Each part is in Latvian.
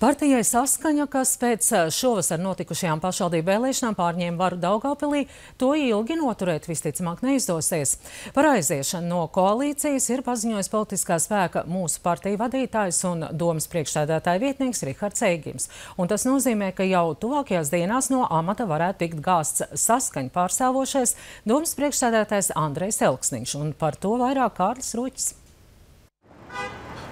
Partijai saskaņa, kas pēc eh, šovasar notikušajām pašvaldību vēlēšanām pārņēma varu Daugavpilī, to ilgi noturēt visticamāk neizdosies. Par aiziešanu no koalīcijas ir paziņojis politiskā spēka mūsu partiju vadītājs un domas priekšstādātāja vietnieks Rihards Eigims. Un tas nozīmē, ka jau tuvākajās dienās no amata varētu tikt gāsts saskaņu pārstāvošais domas priekšstādātājs Andrejs Elksniņš. Un par to vairāk Kārlis Ruķis.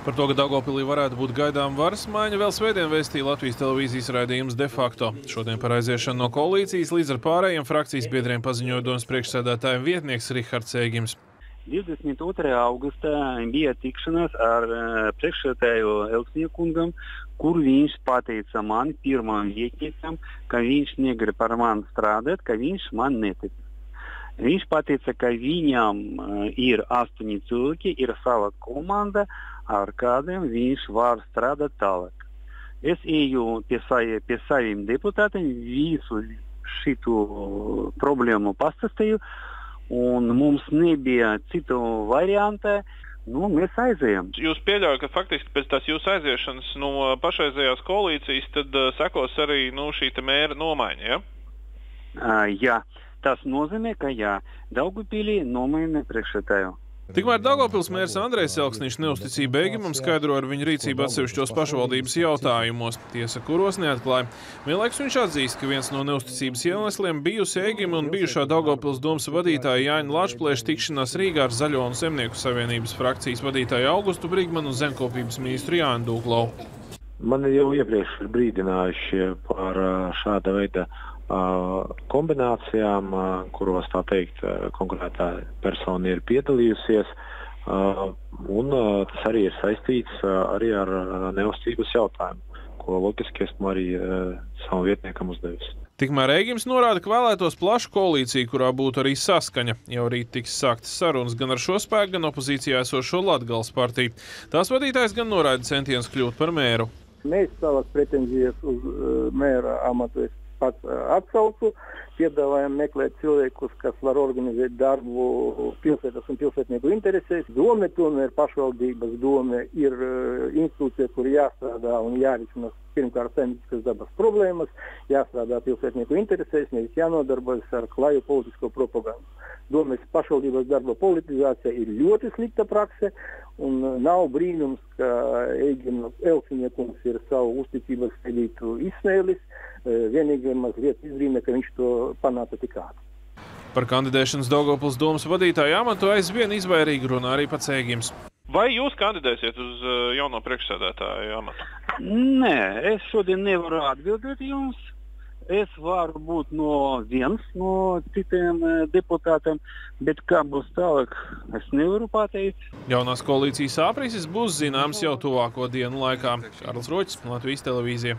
Par to, ka Daugopilī varētu būt gaidām varas maiņa, vēl svētdien vēstīja Latvijas televīzijas raidījums de facto. Šodien par aiziešanu no koalīcijas līdz ar pārējiem frakcijas biedriem paziņoja domas priekšsēdētājiem vietnieks Rihards Ēgims. 22. augustā bija tikšanās ar uh, priekšsēdētāju Elksniekungam, kur viņš pateica man, pirmam vietniekam, ka viņš negrib ar mani strādāt, ka viņš man netic. Viņš teica, ka viņam uh, ir astoņi cilvēki, ir sava komanda, ar kādiem viņš var strādāt tālāk. Es eju pie, savi, pie saviem deputātiem, visu šo problēmu pastāstīju, un mums nebija citu variantu. Nu, mēs aizējām. Jūs pieļaujat, ka faktiski pēc tās jūsu aiziešanas no pašreizējās koalīcijas tad uh, sekos arī nu, šī mēra nomaiņa. Ja? Uh, jā, tas nozīmē, ka jā, Daugupīlī nomaina priekšētāju. Tikmēr Daugopils mērs Andrejs Elksniņš neusticību Beigimam skaidro ar viņa rīcību atsevišķos pašvaldības jautājumos, tiesa kuros neatklāja. Vienlaiks viņš atzīst, ka viens no neusticības iemesliem bijusi Eigima un bijušā Daugopils domas vadītāja Jāņa Lačplēša tikšanās Rīgā ar Zaļo un Zemnieku savienības frakcijas vadītāju Augustu Brigmanu un zemkopības ministru Jāņu Dūklau. Man jau iepriekš ir brīdinājuši par šāda veida kombinācijām, kuros teikt, konkrētā persona ir piedalījusies. Un tas arī ir saistīts arī ar neuzticības jautājumu, ko loģiski esmu arī savam vietniekam uzdevis. Tikmēr Eigims norāda, ka vēlētos plašu koalīciju, kurā būtu arī saskaņa. Jau rīt tiks sāktas sarunas gan ar šo spēku, gan opozīcijā esošo Latgales partiju. Tās vadītājs gan norāda centienus kļūt par mēru. Mēs savas pretenzijas uz uh, mēra amatu pats atsaucu. Piedāvājam meklēt cilvēkus, kas var organizēt darbu pilsētas un pilsētnieku interesēs. Dome tomēr pašvaldības dome ir institūcija, kur jāstrādā un jārisina pirmkārt saimnieciskas dabas problēmas, jāstrādā pilsētnieku interesēs, nevis jānodarbojas ar klaju politisko propagandu. Domas pašvaldības darba politizācija ir ļoti slikta prakse, un nav brīnums, ka Eigina Elksniekums ir savu uzticības kredītu izsmēlis. Vienīgais mazliet izbrīna, ka viņš to panāca tik ātri. Par kandidēšanas Daugopils domas vadītāju amatu aizvien izvairīgi runā arī pats Ēgims. Vai jūs kandidēsiet uz jauno priekšsēdētāju amatu? Nē, es šodien nevaru atbildēt jums. Es varu būt no viens no citiem deputātiem, bet kā būs tālāk, es nevaru pateikt. Jaunās koalīcijas aprises būs zināms jau tuvāko dienu laikā. Karls Roķis, Latvijas televīzija.